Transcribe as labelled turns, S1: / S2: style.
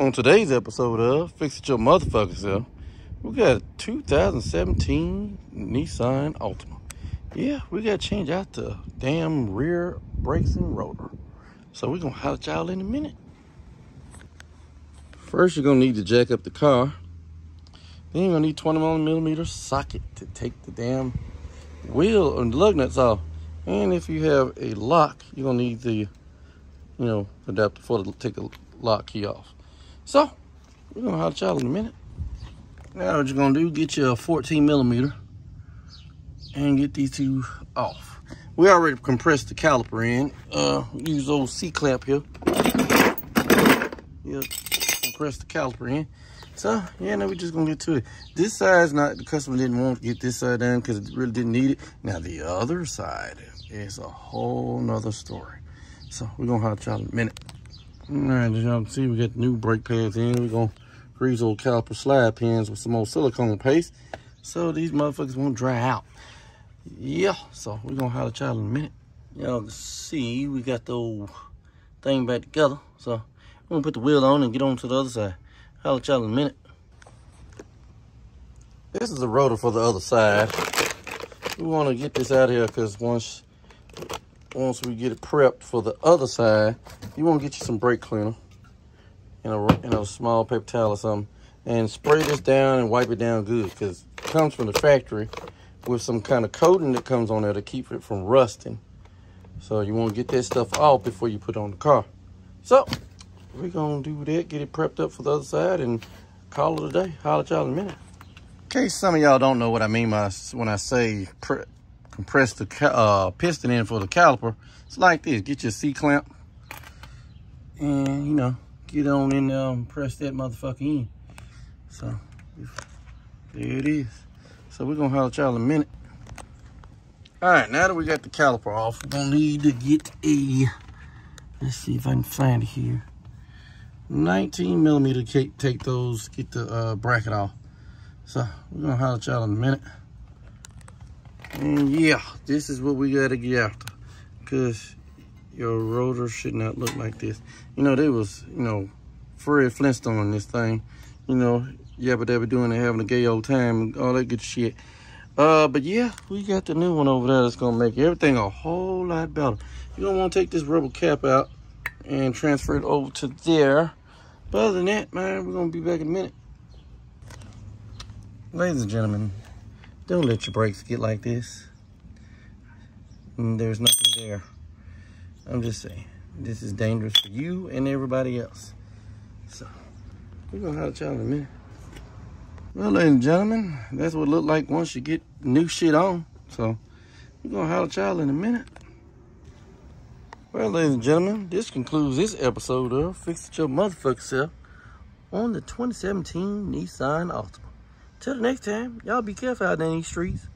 S1: On today's episode of Fix It Your Motherfucker Self, we got a 2017 Nissan Altima. Yeah, we got to change out the damn rear brakes and rotor. So we're going to holler y'all in a minute. First, you're going to need to jack up the car. Then you're going to need 21 millimeter socket to take the damn wheel and lug nuts off. And if you have a lock, you're going to need the, you know, adapter for to take the lock key off. So, we're gonna hot y'all in a minute. Now what you're gonna do, get you a 14 millimeter and get these two off. We already compressed the caliper in. Uh, use old C-clamp here. Yep, compress the caliper in. So, yeah, now we're just gonna get to it. This side's not, the customer didn't want to get this side done because it really didn't need it. Now the other side is a whole nother story. So, we're gonna hot y'all in a minute. All right, as y'all can see, we got new brake pads in. We're gonna grease old caliper slide pins with some old silicone paste so these motherfuckers won't dry out. Yeah, so we're gonna holler at y'all in a minute. Y'all can see we got the old thing back together. So we're gonna put the wheel on and get on to the other side. Holler at y'all in a minute. This is the rotor for the other side. We wanna get this out here because once once we get it prepped for the other side, you want to get you some brake cleaner in a, a small paper towel or something and spray this down and wipe it down good because it comes from the factory with some kind of coating that comes on there to keep it from rusting. So you want to get that stuff off before you put on the car. So we're going to do that, get it prepped up for the other side and call it a day. Holler at y'all in a minute. In case some of y'all don't know what I mean by when I say prep compress the uh, piston in for the caliper, it's like this. Get your C-clamp and, you know, get on in there and press that motherfucker in. So, there it is. So we're going to holler y'all in a minute. All right, now that we got the caliper off, we're to need to get a, let's see if I can find it here. 19 millimeter take those, get the uh, bracket off. So we're to holler y'all in a minute. And yeah, this is what we gotta get after. Cause your rotor should not look like this. You know, they was, you know, Fred Flintstone on this thing. You know, yabba dabba doing it, having a gay old time, all that good shit. Uh, but yeah, we got the new one over there that's gonna make everything a whole lot better. You're gonna wanna take this rubber cap out and transfer it over to there. But other than that, man, we're gonna be back in a minute. Ladies and gentlemen, don't let your brakes get like this. And mm, there's nothing there. I'm just saying, this is dangerous for you and everybody else. So, we're gonna holler at y'all in a minute. Well, ladies and gentlemen, that's what it looked like once you get new shit on. So, we're gonna holler at y'all in a minute. Well, ladies and gentlemen, this concludes this episode of Fix It Your Motherfucker Self on the 2017 Nissan Altima. Till the next time, y'all be careful out in these streets.